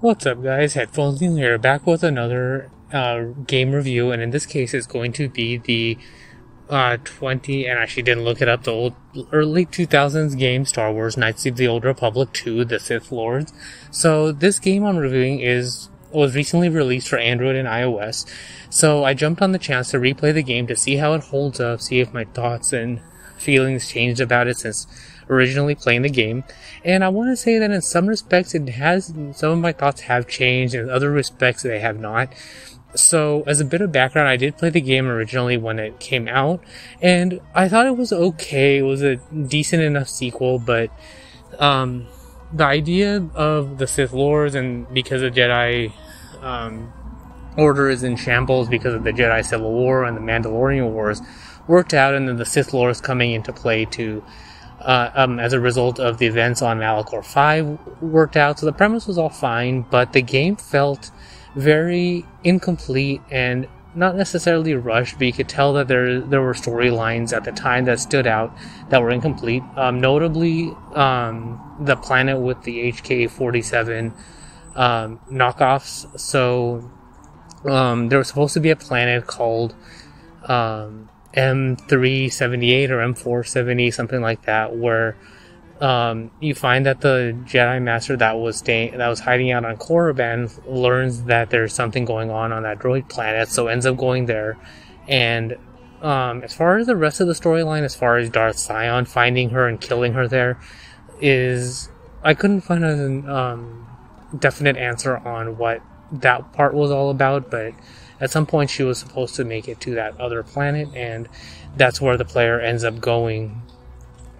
What's up, guys? Headphones Neil here, back with another uh, game review, and in this case, it's going to be the uh, 20, and I actually didn't look it up, the old early 2000s game Star Wars Knights of the Old Republic 2, The Sith Lords. So this game I'm reviewing is was recently released for Android and iOS. So I jumped on the chance to replay the game to see how it holds up, see if my thoughts and feelings changed about it since originally playing the game. And I want to say that in some respects it has, some of my thoughts have changed, and in other respects they have not. So, as a bit of background, I did play the game originally when it came out, and I thought it was okay. It was a decent enough sequel, but um, the idea of the Sith Lords and because the Jedi um, Order is in shambles because of the Jedi Civil War and the Mandalorian Wars worked out, and then the Sith Lords coming into play to uh, um, as a result of the events on Malachor 5 worked out. So the premise was all fine, but the game felt very incomplete and not necessarily rushed, but you could tell that there there were storylines at the time that stood out that were incomplete. Um, notably, um, the planet with the HK47 um, knockoffs. So um, there was supposed to be a planet called um, M378 or M470, something like that, where um, you find that the Jedi Master that was staying, that was hiding out on Korriban learns that there's something going on on that droid planet, so ends up going there. And um, as far as the rest of the storyline, as far as Darth Sion finding her and killing her there, is I couldn't find a um, definite answer on what that part was all about, but at some point she was supposed to make it to that other planet, and that's where the player ends up going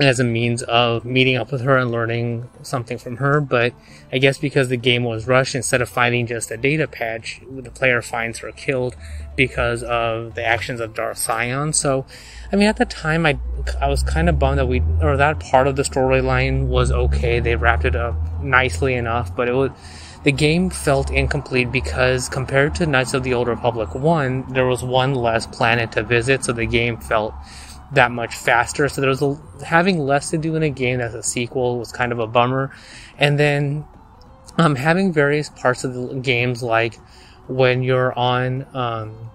as a means of meeting up with her and learning something from her. But I guess because the game was rushed, instead of finding just a data patch, the player finds her killed because of the actions of Darth Sion. So, I mean, at the time, I I was kind of bummed that we or that part of the storyline was okay. They wrapped it up nicely enough, but it was the game felt incomplete because compared to Knights of the Old Republic 1, there was one less planet to visit, so the game felt that much faster. So there was a, having less to do in a game that's a sequel was kind of a bummer. And then um, having various parts of the games like when you're on um,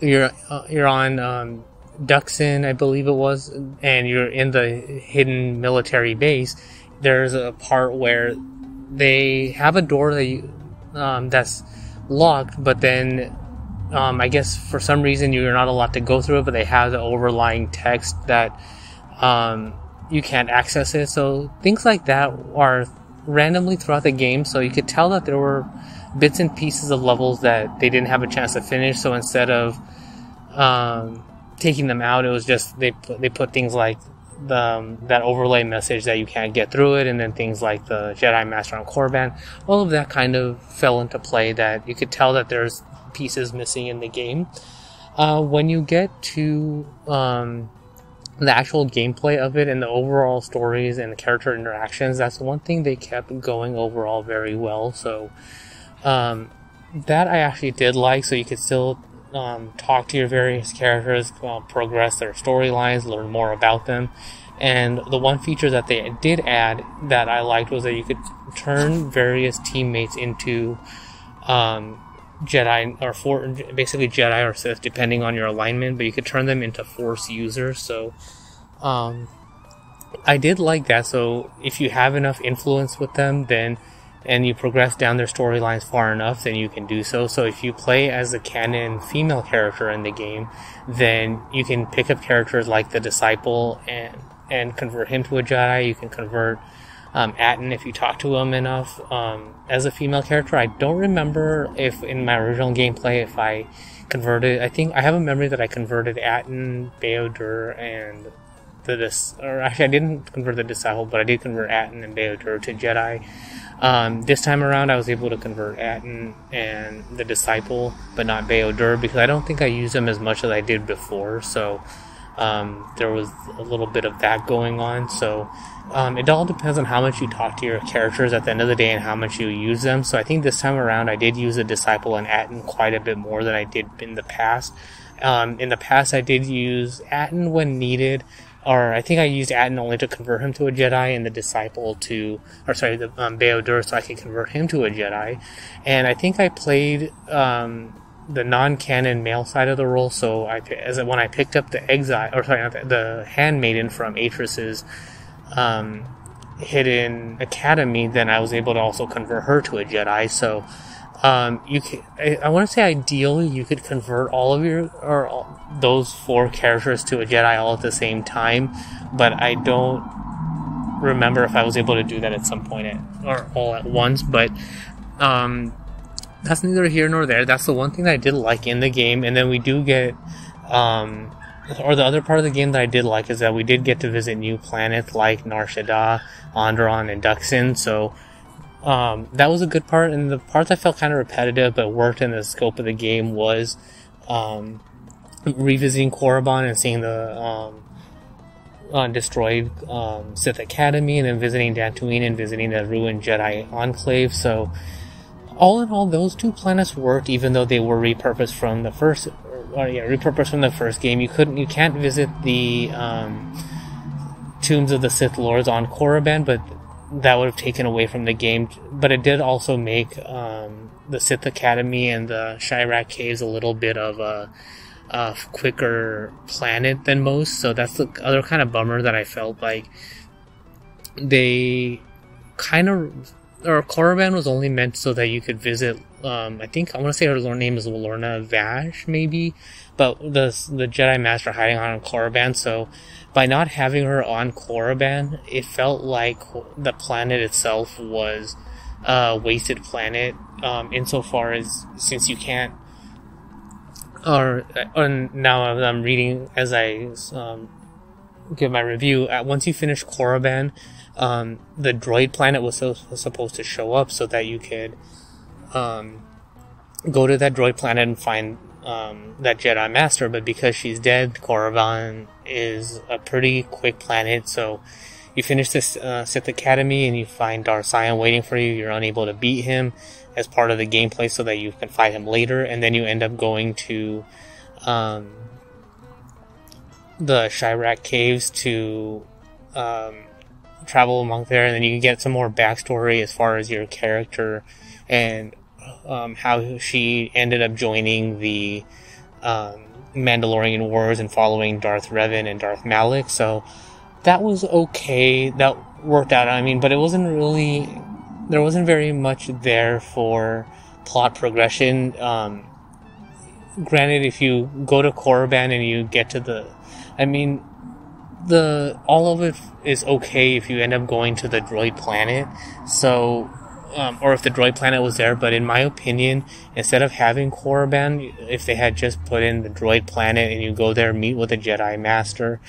you're uh, you're on um, Dxun, I believe it was, and you're in the hidden military base. There's a part where they have a door that you, um, that's locked, but then um, I guess for some reason you're not allowed to go through it, but they have the overlying text that um, you can't access it. So things like that are randomly throughout the game. So you could tell that there were bits and pieces of levels that they didn't have a chance to finish. So instead of um, taking them out, it was just they put, they put things like the, um, that overlay message that you can't get through it, and then things like the Jedi Master on Korriban, all of that kind of fell into play. That you could tell that there's pieces missing in the game. Uh, when you get to um, the actual gameplay of it and the overall stories and the character interactions, that's one thing they kept going overall very well. So um, that I actually did like. So you could still um, talk to your various characters, uh, progress their storylines, learn more about them. And the one feature that they did add that I liked was that you could turn various teammates into um, Jedi or for basically Jedi or Sith, depending on your alignment. But you could turn them into Force users. So um, I did like that. So if you have enough influence with them, then and you progress down their storylines far enough, then you can do so. So if you play as a canon female character in the game, then you can pick up characters like the Disciple and and convert him to a Jedi. You can convert um, Atton if you talk to him enough um, as a female character. I don't remember if in my original gameplay if I converted. I think I have a memory that I converted Atton, Bao-Dur, and the dis- or actually I didn't convert the disciple, but I did convert Atton and Bao-Dur to Jedi. Um, this time around, I was able to convert Atton and the disciple, but not Bao-Dur because I don't think I used them as much as I did before. So um, there was a little bit of that going on. So um, it all depends on how much you talk to your characters at the end of the day and how much you use them. So I think this time around, I did use the disciple and Atton quite a bit more than I did in the past. Um, in the past, I did use Atton when needed or I think I used Atton only to convert him to a Jedi, and the disciple to, or sorry, the um, Bao-Dur, so I could convert him to a Jedi. And I think I played um, the non-canon male side of the role. So I, as when I picked up the exile, or sorry, the, the handmaiden from Atris's um, hidden academy, then I was able to also convert her to a Jedi. So um, you can, I, I want to say ideally you could convert all of your or all, those four characters to a Jedi all at the same time, but I don't remember if I was able to do that at some point at, or all at once. But um, that's neither here nor there. That's the one thing that I did like in the game, and then we do get. Um, or the other part of the game that I did like is that we did get to visit new planets like Nar Shaddaa, Onderon, and Dxun. So um, that was a good part, and the parts I felt kind of repetitive but worked in the scope of the game was um, revisiting Korriban and seeing the um, uh, destroyed um, Sith Academy, and then visiting Dantooine and visiting the ruined Jedi Enclave. So, all in all, those two planets worked, even though they were repurposed from the first. Or, yeah, repurposed from the first game. You couldn't, you can't visit the um, tombs of the Sith Lords on Korriban, but that would have taken away from the game, but it did also make um, the Sith Academy and the Shyrack Caves a little bit of a, a, quicker planet than most. So that's the other kind of bummer that I felt like they kind of or Korriban was only meant so that you could visit. Um, I think I want to say her name is Lorna Vash, maybe, but the the Jedi Master hiding on Korriban. So by not having her on Korriban, it felt like the planet itself was a wasted planet. Um, insofar as since you can't, or, or now I'm reading as I um, give my review. Once you finish Korriban, um, the droid planet was, so, supposed to show up so that you could um, go to that droid planet and find um, that Jedi Master, but because she's dead, Korriban is a pretty quick planet. So you finish this uh, Sith Academy and you find Darth Sion waiting for you. You're unable to beat him as part of the gameplay, so that you can fight him later, and then you end up going to um, the Shyrack Caves to um, travel among there, and then you can get some more backstory as far as your character and um, how she ended up joining the um, Mandalorian Wars and following Darth Revan and Darth Malak. So that was okay. That worked out. I mean, but it wasn't really. There wasn't very much there for plot progression. Um, granted, if you go to Korriban and you get to the, I mean, the all of it is okay if you end up going to the droid planet. So um, or if the droid planet was there. But in my opinion, instead of having Korriban, if they had just put in the droid planet and you go there, meet with a Jedi Master,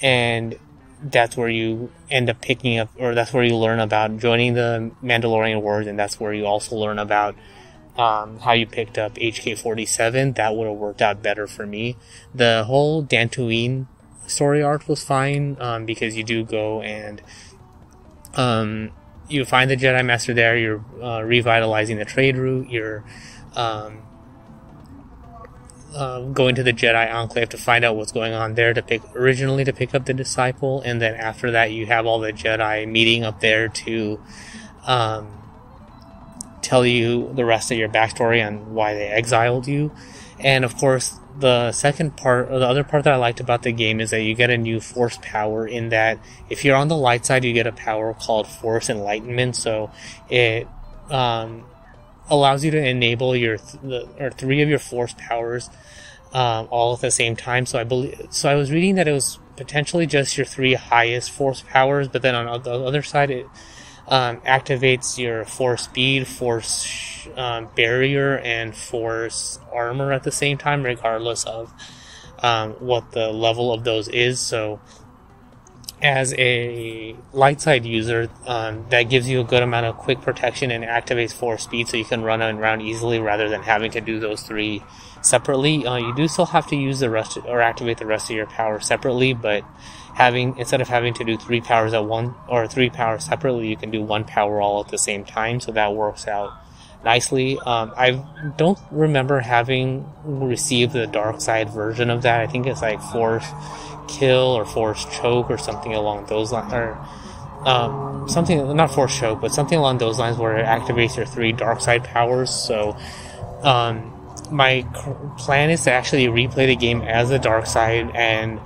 and that's where you end up picking up, or that's where you learn about joining the Mandalorian Wars, and that's where you also learn about um, how you picked up HK47. That would have worked out better for me. The whole Dantooine story arc was fine um, because you do go and um, you find the Jedi Master there. You're uh, revitalizing the trade route. You're um, uh, going to the Jedi Enclave to find out what's going on there. To pick originally to pick up the disciple, and then after that, you have all the Jedi meeting up there to um, tell you the rest of your backstory on why they exiled you. And of course, the second part, or the other part that I liked about the game is that you get a new force power in that if you're on the light side, you get a power called Force Enlightenment. So it um, allows you to enable your th- the, or three of your force powers um, all at the same time. So I believe, so I was reading that it was potentially just your three highest force powers, but then on the other side, it um, activates your force speed, force um, barrier, and force armor at the same time, regardless of um, what the level of those is. So, as a light side user, um, that gives you a good amount of quick protection and activates force speed, so you can run around easily rather than having to do those three separately. Uh, you do still have to use the rest or activate the rest of your power separately, but having instead of having to do three powers at one or three powers separately, you can do one power all at the same time. So that works out nicely. Um, I don't remember having received the dark side version of that. I think it's like force kill or force choke or something along those lines, or um, something not force choke, but something along those lines where it activates your three dark side powers. So. Um, my plan is to actually replay the game as a dark side and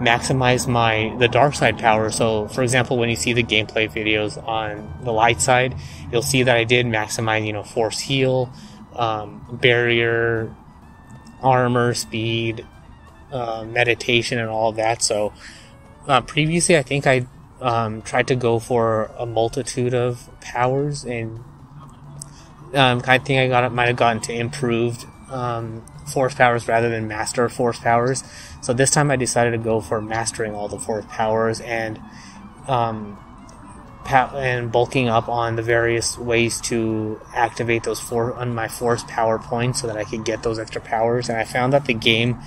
maximize my the dark side power. So, for example, when you see the gameplay videos on the light side, you'll see that I did maximize, you know, force heal, um, barrier, armor, speed, uh, meditation, and all of that. So, uh, previously, I think I um, tried to go for a multitude of powers, and um, I think I got might have gotten to improved um, force powers rather than master force powers. So this time I decided to go for mastering all the force powers and um, and bulking up on the various ways to activate those four on my force power points so that I could get those extra powers. And I found that the game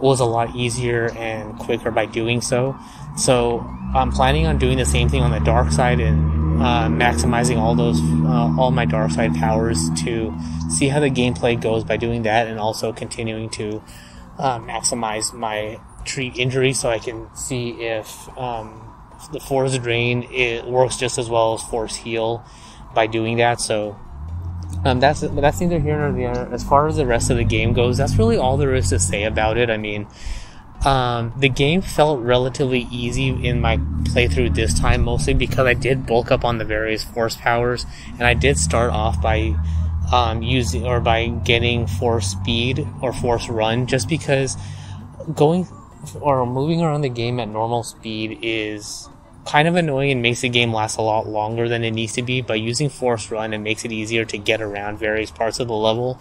was a lot easier and quicker by doing so. So I'm planning on doing the same thing on the dark side and uh, maximizing all those uh, all my dark side powers to see how the gameplay goes by doing that, and also continuing to uh, maximize my treat injury so I can see if um, the force drain it works just as well as force heal by doing that. So um, that's that's neither here nor there. As far as the rest of the game goes, that's really all there is to say about it. I mean, um, the game felt relatively easy in my playthrough this time, mostly because I did bulk up on the various force powers, and I did start off by um, using or by getting force speed or force run, just because going or moving around the game at normal speed is kind of annoying and makes the game last a lot longer than it needs to be. But using force run, it makes it easier to get around various parts of the level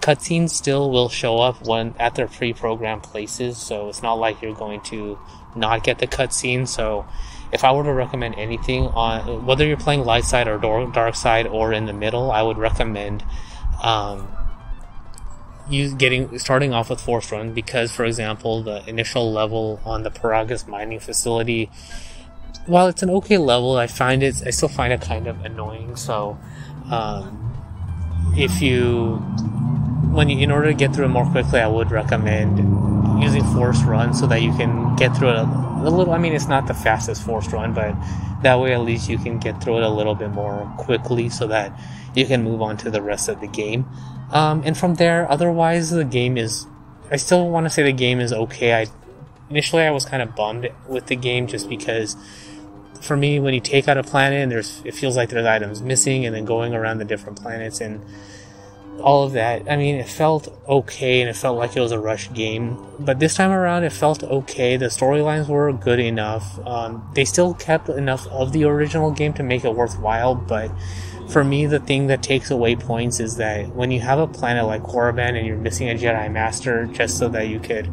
cutscenes still will show up when at their pre-programmed places, so it's not like you're going to not get the cutscene. So, if I were to recommend anything on whether you're playing light side or dark side or in the middle, I would recommend um, you getting starting off with Force Run because, for example, the initial level on the Peragus mining facility, while it's an okay level, I find it I still find it kind of annoying. So, um, if you when you, in order to get through it more quickly, I would recommend using force run so that you can get through it a, a, little. I mean, it's not the fastest force run, but that way at least you can get through it a little bit more quickly so that you can move on to the rest of the game. Um, and from there, otherwise, the game is. I still want to say the game is okay. I initially I was kind of bummed with the game just because for me when you take out a planet and there's it feels like there's items missing and then going around the different planets and all of that. I mean, it felt okay and it felt like it was a rush game. But this time around, it felt okay. The storylines were good enough. Um, they still kept enough of the original game to make it worthwhile. But for me, the thing that takes away points is that when you have a planet like Korriban and you're missing a Jedi Master just so that you could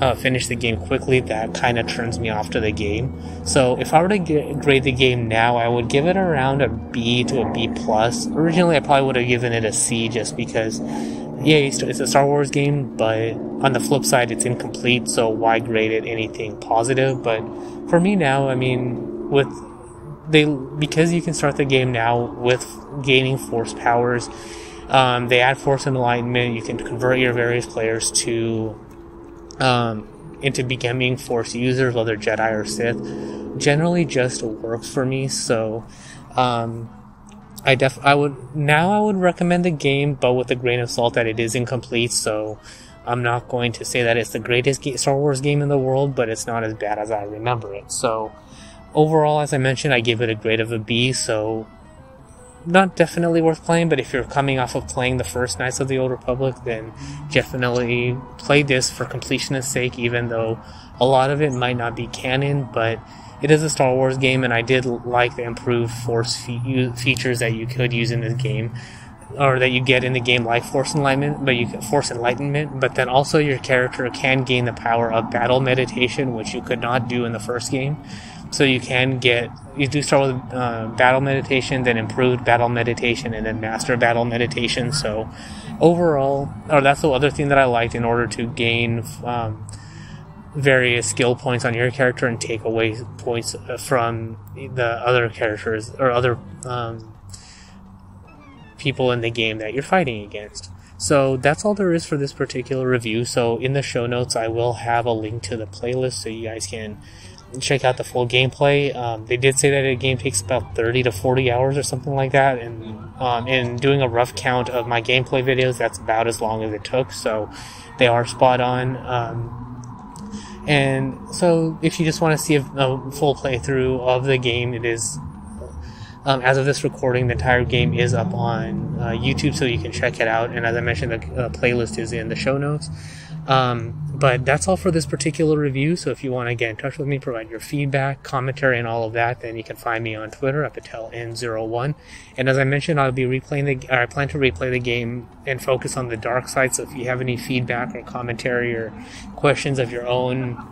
uh, finish the game quickly, that kind of turns me off to the game. So if I were to grade the game now, I would give it around a B to a B plus. Originally, I probably would have given it a C just because, yeah, it's a Star Wars game, but on the flip side, it's incomplete. So why grade it anything positive? But for me now, I mean, with they because you can start the game now with gaining force powers. Um, they add Force Enlightenment. You can convert your various players to um, into becoming Force users, whether Jedi or Sith, generally just works for me. So, um, I def I would now I would recommend the game, but with a grain of salt that it is incomplete. So, I'm not going to say that it's the greatest Star Wars game in the world, but it's not as bad as I remember it. So, overall, as I mentioned, I give it a grade of a B. So, not definitely worth playing, but if you're coming off of playing the first Knights of the Old Republic, then definitely play this for completionist sake, even though a lot of it might not be canon, but it is a Star Wars game, and I did like the improved Force fe- features that you could use in this game, or that you get in the game, like Force Enlightenment, but you Force Enlightenment. But then also your character can gain the power of battle meditation, which you could not do in the first game. So you can get, you do start with uh, battle meditation, then improved battle meditation, and then master battle meditation. So overall, or that's the other thing that I liked in order to gain um, various skill points on your character and take away points from the other characters or other um, people in the game that you're fighting against. So that's all there is for this particular review. So in the show notes, I will have a link to the playlist so you guys can check out the full gameplay. Um, they did say that a game takes about 30 to 40 hours or something like that. And um, in doing a rough count of my gameplay videos, that's about as long as it took. So they are spot on. Um, and so if you just want to see a, a full playthrough of the game, it is um, as of this recording, the entire game is up on uh, YouTube, so you can check it out. And as I mentioned, the uh, playlist is in the show notes. Um, but that's all for this particular review. So if you want to get in touch with me, provide your feedback, commentary, and all of that, then you can find me on Twitter at PatelN01. And as I mentioned, I'll be replaying the. I plan to replay the game and focus on the dark side. So if you have any feedback or commentary or questions of your own,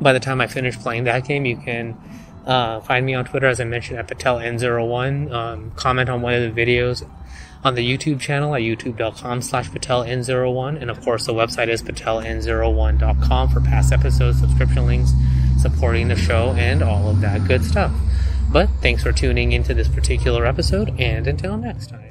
by the time I finish playing that game, you can uh, find me on Twitter, as I mentioned, at PatelN01. Um, comment on one of the videos on the YouTube channel at youtube.com slash PatelN01. And of course, the website is PatelN01.com for past episodes, subscription links, supporting the show, and all of that good stuff. But thanks for tuning into this particular episode, and until next time.